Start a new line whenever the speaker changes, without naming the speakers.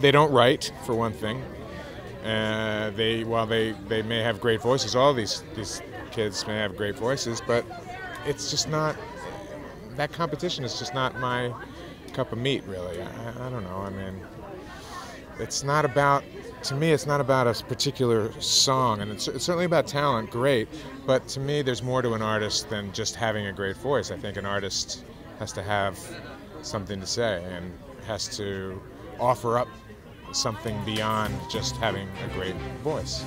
they don't write for one thing. Uh, they while they, they may have great voices, all these these kids may have great voices, but it's just not that competition is just not my cup of meat, really. I, I don't know. I mean, it's not about to me. It's not about a particular song, and it's, it's certainly about talent. Great, but to me, there's more to an artist than just having a great voice. I think an artist has to have something to say and has to offer up something beyond just having a great voice.